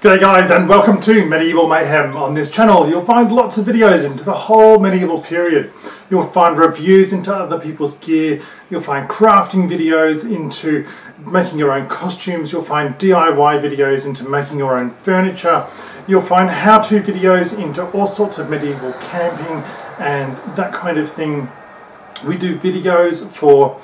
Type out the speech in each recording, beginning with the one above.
G'day guys and welcome to Medieval Mayhem. On this channel you'll find lots of videos into the whole medieval period. You'll find reviews into other people's gear, you'll find crafting videos into making your own costumes, you'll find DIY videos into making your own furniture, you'll find how-to videos into all sorts of medieval camping and that kind of thing. We do videos for,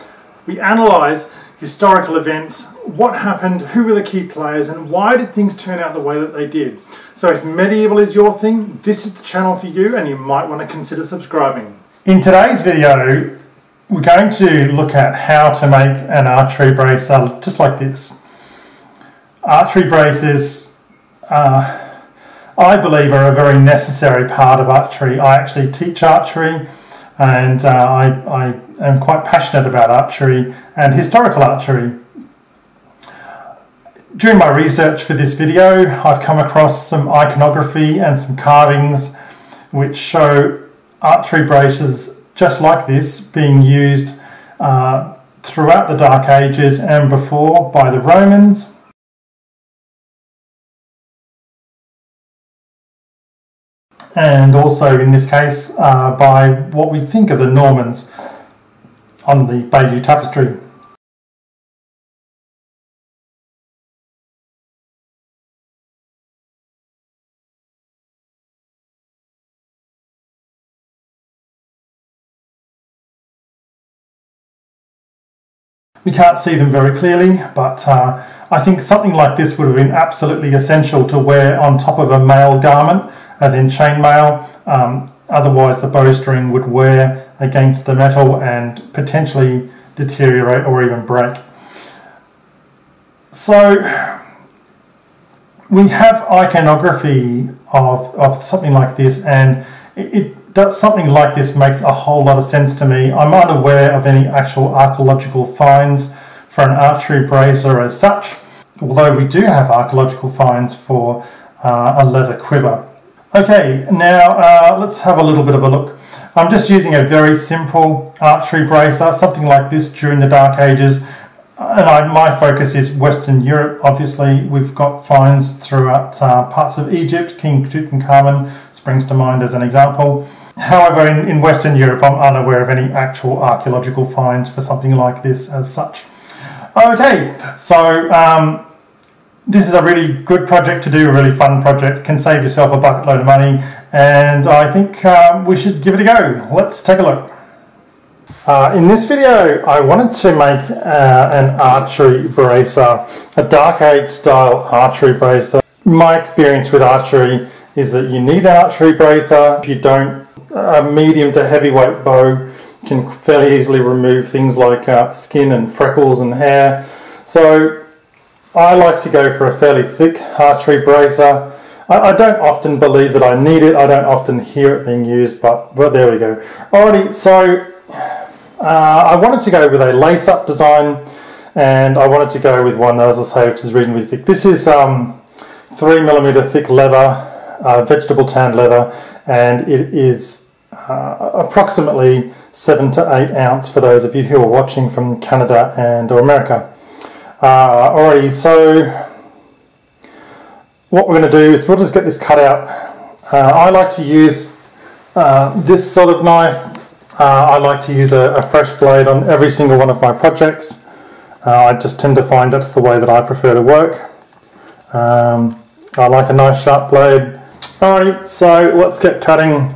we analyse historical events, what happened, who were the key players, and why did things turn out the way that they did. So if medieval is your thing, this is the channel for you and you might want to consider subscribing. In today's video, we're going to look at how to make an archery bracer just like this. Archery braces, uh, I believe, are a very necessary part of archery. I actually teach archery and uh, I, I am quite passionate about archery and historical archery. During my research for this video, I've come across some iconography and some carvings which show archery braces just like this being used uh, throughout the Dark Ages and before by the Romans and also in this case uh, by what we think are the Normans on the Bayeux Tapestry. We can't see them very clearly, but uh, I think something like this would have been absolutely essential to wear on top of a mail garment as in chainmail. Um, otherwise, the bowstring would wear against the metal and potentially deteriorate or even break. So, we have iconography of, of something like this, and it, something like this makes a whole lot of sense to me. I'm unaware of any actual archaeological finds for an archery bracer as such, although we do have archaeological finds for uh, a leather quiver. Okay, now uh, let's have a little bit of a look. I'm just using a very simple archery bracer, something like this during the Dark Ages. And I, my focus is Western Europe. Obviously, we've got finds throughout uh, parts of Egypt. King Tutankhamun springs to mind as an example. However, in, in Western Europe, I'm unaware of any actual archaeological finds for something like this as such. Okay, so um, this is a really good project to do, a really fun project, can save yourself a bucket load of money, and I think um, we should give it a go. Let's take a look. Uh, in this video, I wanted to make uh, an archery bracer, a dark age style archery bracer. My experience with archery is that you need an archery bracer. If you don't, a medium to heavyweight bow can fairly easily remove things like uh, skin and freckles and hair. So I like to go for a fairly thick archery bracer. I, I, don't often believe that I need it. I don't often hear it being used, but, but there we go. Alrighty, so uh, I wanted to go with a lace-up design and I wanted to go with one, as I say, which is reasonably thick. This is um, 3 millimeter thick leather, uh, vegetable tanned leather, and it is uh, approximately 7 to 8 ounce for those of you who are watching from Canada and or America. Uh, alrighty, so what we're going to do is we'll just get this cut out. Uh, I like to use uh, this sort of knife. Uh, I like to use a, a, fresh blade on every single one of my projects. I just tend to find that's the way that I prefer to work. Um, I like a nice sharp blade. Alrighty, so let's get cutting.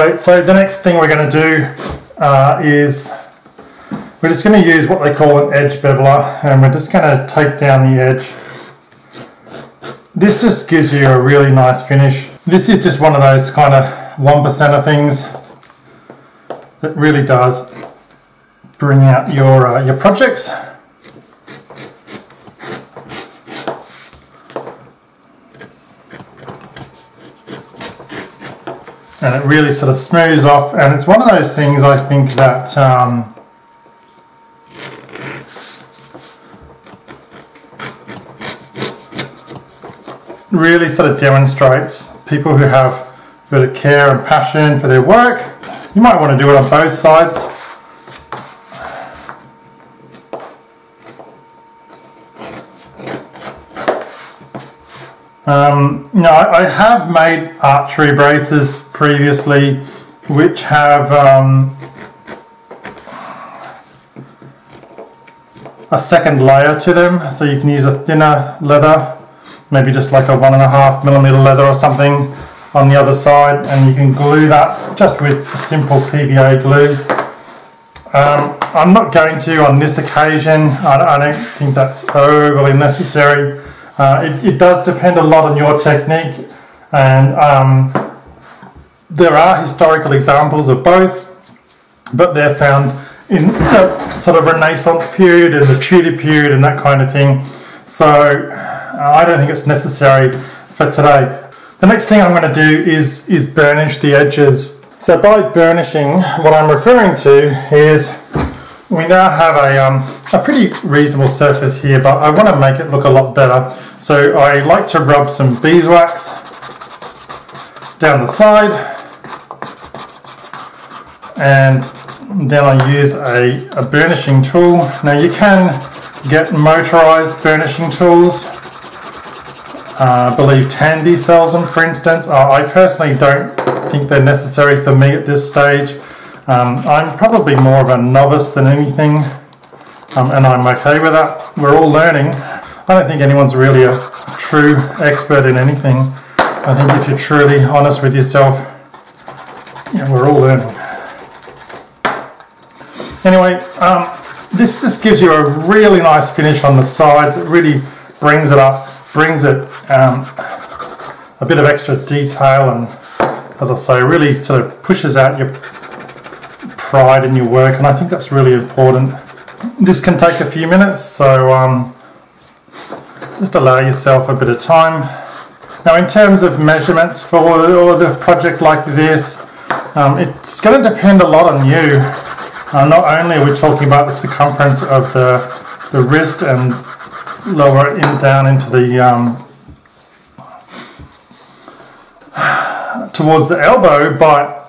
So the next thing we're going to do uh, is we're just going to use what they call an edge beveler and we're just going to take down the edge. This just gives you a really nice finish. This is just one of those kind of one of things that really does bring out your, uh, your projects. And it really sort of smooths off and it's one of those things I think that um, really sort of demonstrates people who have a bit of care and passion for their work. You might want to do it on both sides. Um, you know, I, I, have made archery braces previously which have um, a second layer to them so you can use a thinner leather maybe just like a one and a half millimeter leather or something on the other side and you can glue that just with simple PVA glue. Um, I'm not going to on this occasion, I, I don't think that's overly necessary. Uh, it, it, does depend a lot on your technique and um, there are historical examples of both but they're found in the sort of Renaissance period and the Tudor period and that kind of thing. So uh, I don't think it's necessary for today. The next thing I'm going to do is, is burnish the edges. So by burnishing, what I'm referring to is we now have a, um, a pretty reasonable surface here, but I want to make it look a lot better. So I like to rub some beeswax down the side and then I use a, a burnishing tool. Now you can get motorized burnishing tools uh, I believe Tandy sells them, for instance. Uh, I personally don't think they're necessary for me at this stage. Um, I'm probably more of a novice than anything, um, and I'm okay with that. We're all learning. I don't think anyone's really a true expert in anything. I think if you're truly honest with yourself, yeah, we're all learning. Anyway, um, this just gives you a really nice finish on the sides. It really brings it up, brings it um, a bit of extra detail and as I say really sort of pushes out your pride in your work and I think that's really important. This can take a few minutes so um, just allow yourself a bit of time. Now in terms of measurements for the project like this um, it's going to depend a lot on you. Uh, not only are we talking about the circumference of the, the wrist and lower in down into the um, towards the elbow, but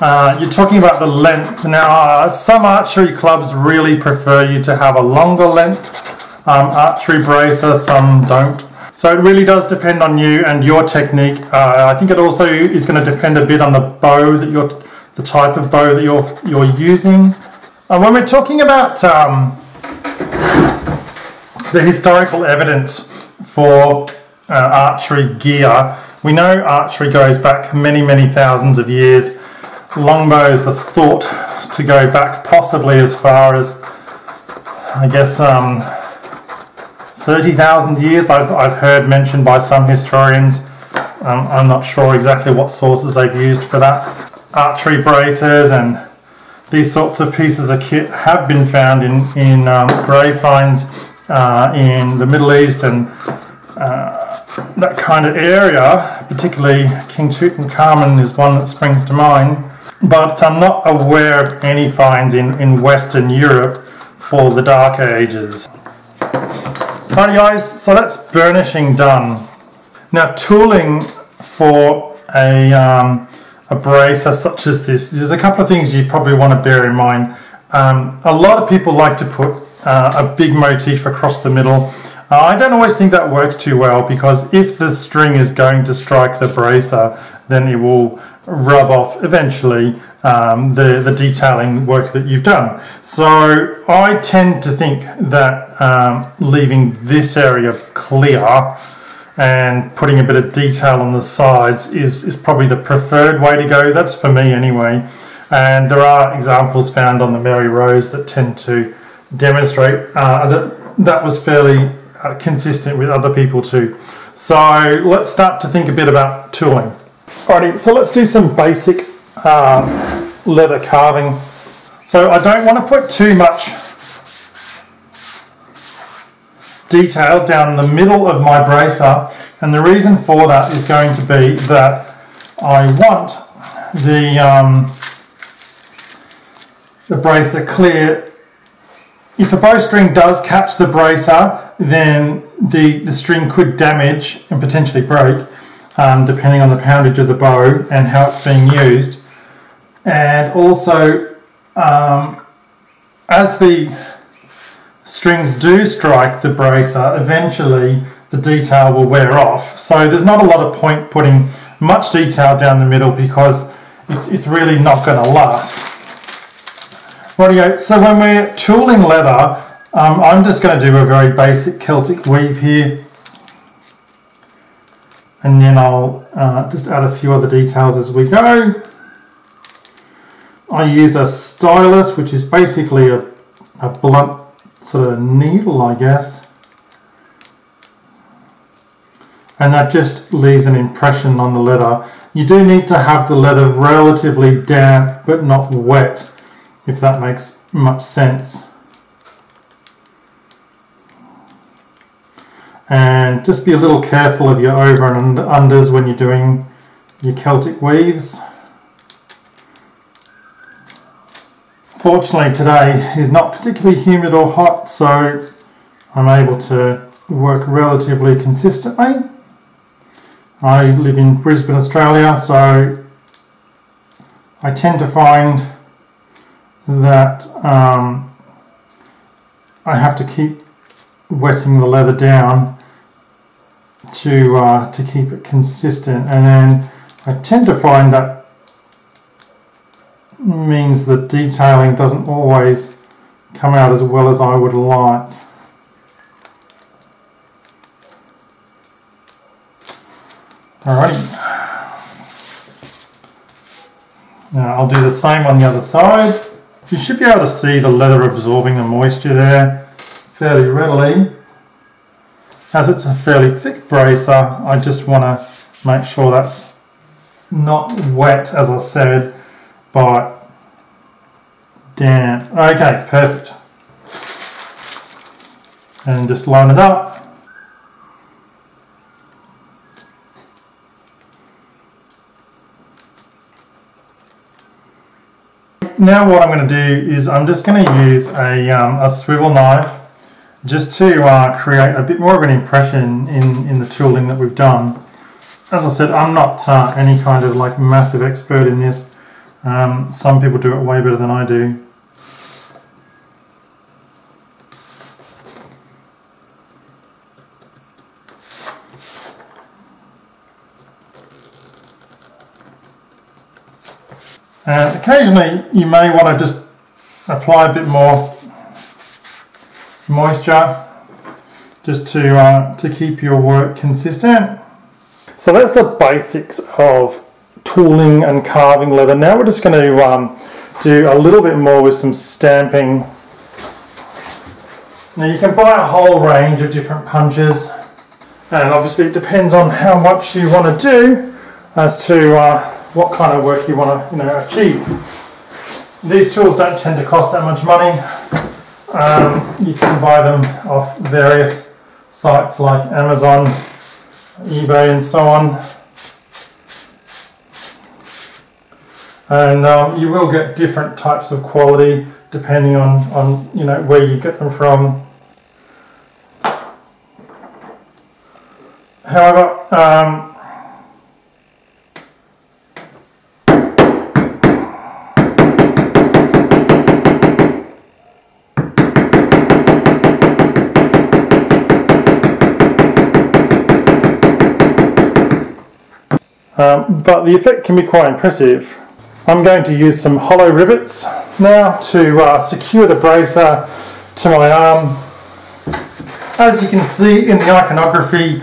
Uh, you're talking about the length. Now, uh, some archery clubs really prefer you to have a longer length um, archery bracer, some don't. So it really does depend on you and your technique. Uh, I think it also is going to depend a bit on the bow that you're, the type of bow that you're you're using. And when we're talking about um, the historical evidence for uh, archery gear. We know archery goes back many, many thousands of years. Longbows are thought to go back possibly as far as, I guess, um, 30,000 years. I've, I've heard mentioned by some historians. Um, I'm not sure exactly what sources they've used for that. Archery braces and these sorts of pieces of kit have been found in, in um, grave finds uh, in the Middle East and uh, that kind of area, particularly King Tutankhamun is one that springs to mind. But I'm not aware of any finds in, in Western Europe for the Dark Ages. Alright guys, so that's burnishing done. Now tooling for a, um, a bracer such as this, there's a couple of things you probably want to bear in mind. Um, a lot of people like to put uh, a big motif across the middle. Uh, I don't always think that works too well because if the string is going to strike the bracer, then it will rub off eventually um, the, the detailing work that you've done. So I tend to think that um, leaving this area clear and putting a bit of detail on the sides is, is probably the preferred way to go. That's for me anyway. And there are examples found on the Mary Rose that tend to demonstrate uh, that that was fairly uh, consistent with other people too. So let's start to think a bit about tooling. Alrighty, so let's do some basic uh, leather carving. So I don't want to put too much detail down the middle of my bracer and the reason for that is going to be that I want the, um, the bracer clear. If a bowstring does catch the bracer then the, the string could damage and potentially break um, depending on the poundage of the bow and how it's being used. And also, um, as the strings do strike the bracer, eventually the detail will wear off. So there's not a lot of point putting much detail down the middle because it's, it's really not going to last. Rightio, so when we're tooling leather, um, I'm just going to do a very basic Celtic weave here. And then I'll uh, just add a few other details as we go. I use a stylus, which is basically a, a blunt sort of needle, I guess. And that just leaves an impression on the leather. You do need to have the leather relatively damp, but not wet, if that makes much sense. And just be a little careful of your over and unders when you're doing your Celtic weaves. Fortunately today is not particularly humid or hot so I'm able to work relatively consistently. I live in Brisbane, Australia so I tend to find that um, I have to keep wetting the leather down to uh, to keep it consistent and then I tend to find that means the detailing doesn't always come out as well as I would like. Alrighty. Now I'll do the same on the other side. You should be able to see the leather absorbing the moisture there fairly readily. As it's a fairly thick bracer, I just want to make sure that's not wet, as I said, but damp. Okay, perfect. And just line it up. Now what I'm going to do is I'm just going to use a, um, a swivel knife just to uh, create a bit more of an impression in, in the tooling that we've done. As I said, I'm not uh, any kind of like massive expert in this. Um, some people do it way better than I do. And occasionally you may want to just apply a bit more moisture just to, uh, to keep your work consistent. So that's the basics of tooling and carving leather. Now we're just going to um, do a little bit more with some stamping. Now you can buy a whole range of different punches and obviously it depends on how much you want to do as to uh, what kind of work you want to you know, achieve. These tools don't tend to cost that much money. Um, you can buy them off various sites like Amazon, eBay and so on. And um, you will get different types of quality depending on, on you know where you get them from. However, um, Um, but the effect can be quite impressive. I'm going to use some hollow rivets now to uh, secure the bracer to my arm. As you can see in the iconography,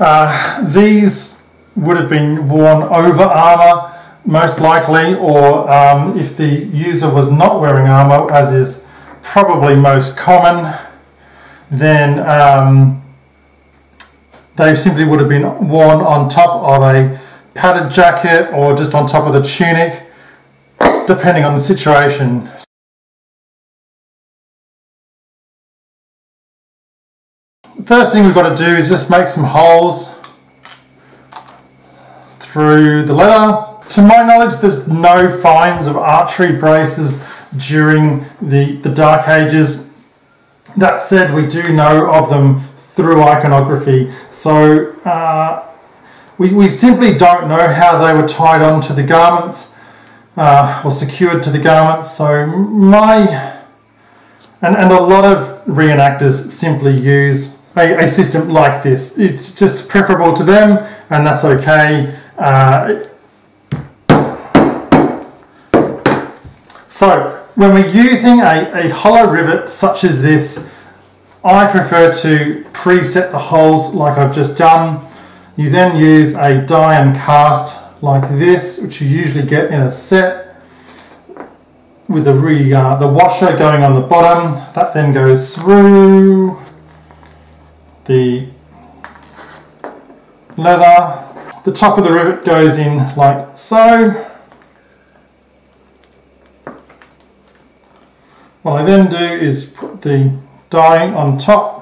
uh, these would have been worn over armour most likely or um, if the user was not wearing armour as is probably most common then um, they simply would have been worn on top of a padded jacket or just on top of the tunic, depending on the situation. first thing we've got to do is just make some holes through the leather. To my knowledge, there's no finds of archery braces during the, the Dark Ages. That said, we do know of them through iconography. So uh, we, we simply don't know how they were tied onto the garments uh, or secured to the garments. So my and, and a lot of reenactors simply use a, a system like this. It's just preferable to them, and that's okay. Uh, so when we're using a, a hollow rivet such as this, I prefer to preset the holes like I've just done. You then use a die and cast like this, which you usually get in a set with the, re, uh, the washer going on the bottom. That then goes through the leather. The top of the rivet goes in like so. What I then do is put the die on top.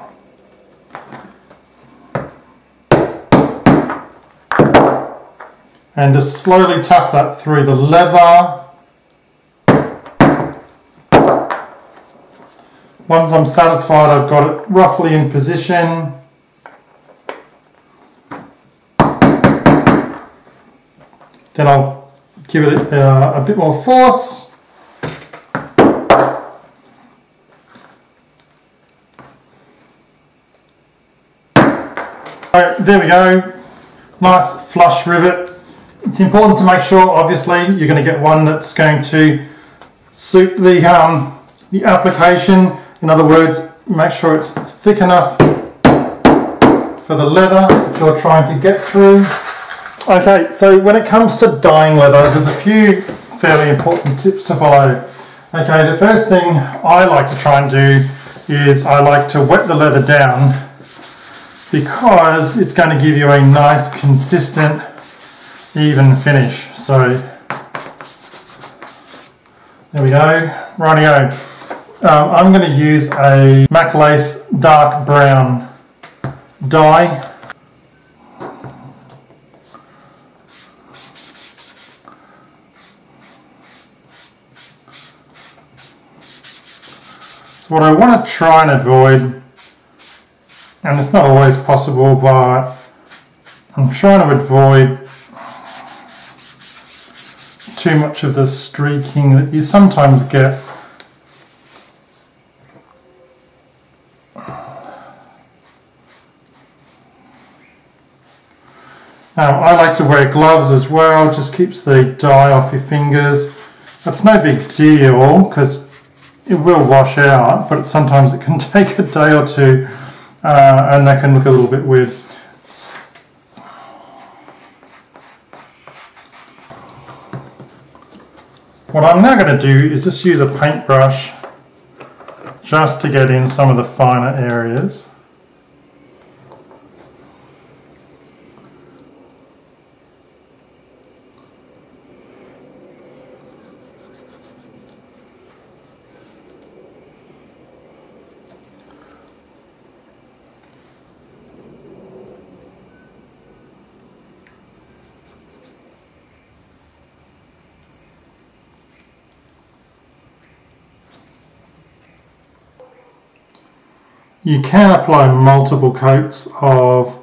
And just slowly tap that through the leather Once I'm satisfied I've got it roughly in position, then I'll give it uh, a bit more force. Alright, there we go. Nice flush rivet. It's important to make sure, obviously, you're going to get one that's going to suit the, um, the application in other words, make sure it's thick enough for the leather that you're trying to get through. Okay, so when it comes to dyeing leather, there's a few fairly important tips to follow. Okay, the first thing I like to try and do is I like to wet the leather down because it's going to give you a nice consistent even finish. So there we go, rightio. Um, I'm going to use a Maclace dark brown dye. So what I want to try and avoid, and it's not always possible, but I'm trying to avoid too much of the streaking that you sometimes get Um, I like to wear gloves as well, just keeps the dye off your fingers. That's no big deal because it will wash out, but sometimes it can take a day or two uh, and that can look a little bit weird. What I'm now going to do is just use a paintbrush just to get in some of the finer areas. You can apply multiple coats of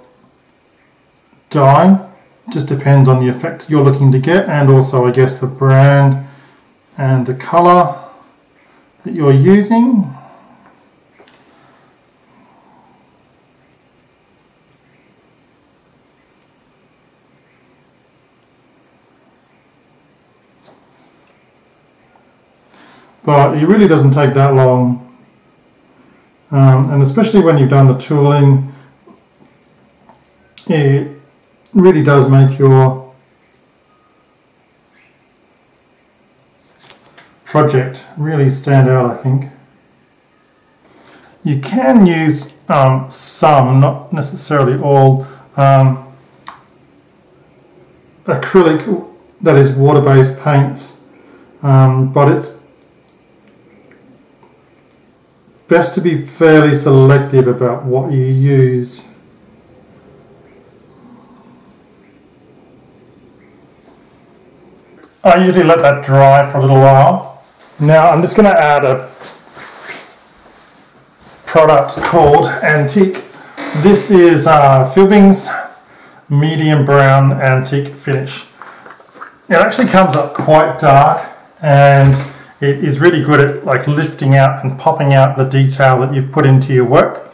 dye, just depends on the effect you're looking to get and also I guess the brand and the colour that you're using. But it really doesn't take that long um, and especially when you've done the tooling, it really does make your project really stand out, I think. You can use um, some, not necessarily all, um, acrylic that is water-based paints, um, but it's best to be fairly selective about what you use. I usually let that dry for a little while. Now I'm just going to add a product called Antique. This is uh, Fiebing's medium brown antique finish. It actually comes up quite dark and it is really good at like lifting out and popping out the detail that you've put into your work.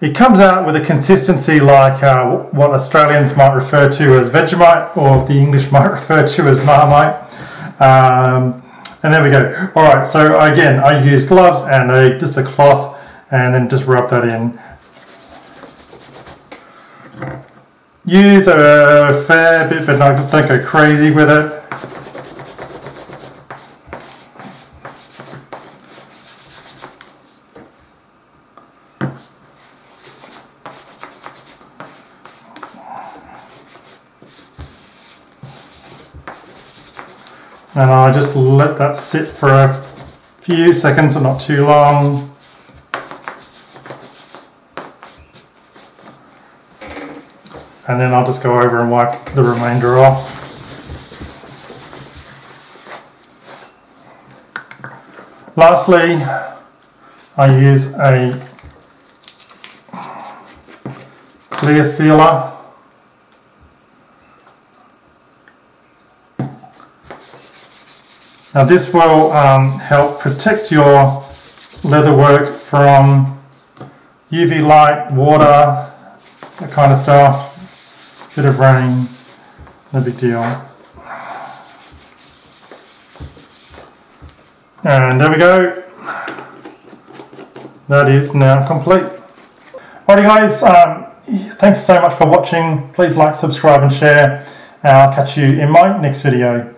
It comes out with a consistency like uh, what Australians might refer to as Vegemite or the English might refer to as Marmite. Um, and there we go. All right, so again, I use gloves and a, just a cloth and then just rub that in. Use a fair bit, but don't, don't go crazy with it. And I just let that sit for a few seconds and not too long. And then I'll just go over and wipe the remainder off. Lastly, I use a clear sealer Now this will um, help protect your leatherwork from UV light, water, that kind of stuff, bit of rain, no big deal. And there we go. That is now complete. Alrighty guys, um, thanks so much for watching. Please like, subscribe and share. And I'll catch you in my next video.